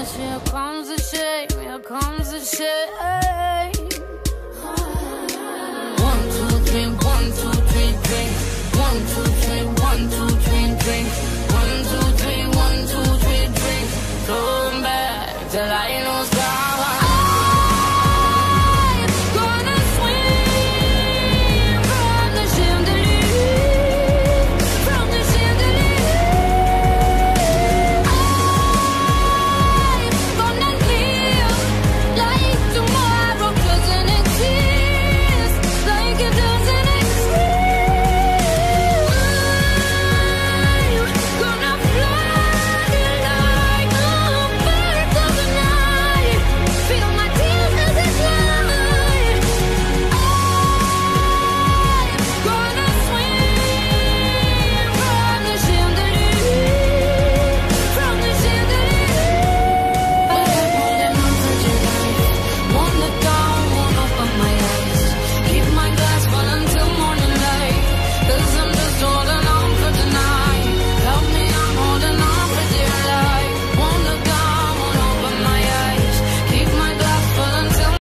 This. Here comes the shame, here comes the shame. One, two, three, one, two, three, drink. One, two, three, one, two, three, drink. One, two, three, one, two, three, drink. Come back till I lose